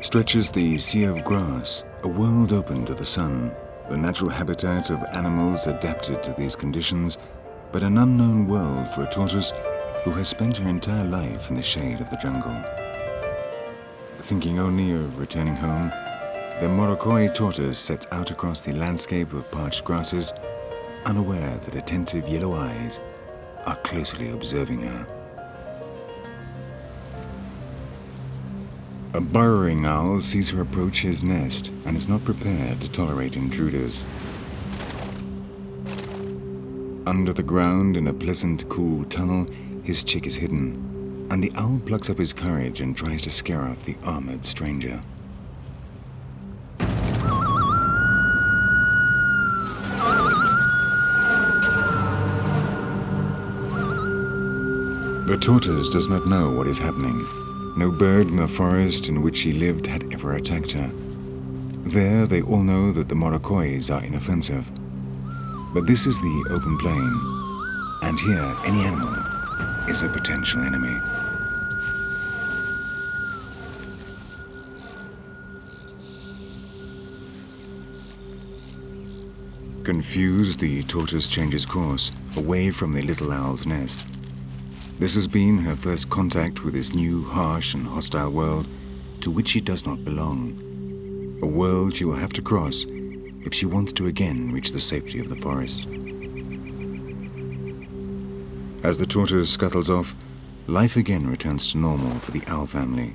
stretches the Sea of Grass, a world open to the sun, the natural habitat of animals adapted to these conditions, but an unknown world for a tortoise who has spent her entire life in the shade of the jungle. Thinking only of returning home, the Morrocoy tortoise sets out across the landscape of parched grasses, unaware that attentive yellow eyes are closely observing her. A burrowing owl sees her approach his nest and is not prepared to tolerate intruders. Under the ground in a pleasant, cool tunnel, his chick is hidden, and the owl plucks up his courage and tries to scare off the armored stranger. The tortoise does not know what is happening. No bird in the forest in which she lived had ever attacked her. There, they all know that the Morrocoys are inoffensive. But this is the open plain, and here any animal is a potential enemy. Confused, the tortoise changes course, away from the little owl's nest. This has been her first contact with this new, harsh and hostile world to which she does not belong. A world she will have to cross if she wants to again reach the safety of the forest. As the tortoise scuttles off, life again returns to normal for the owl family.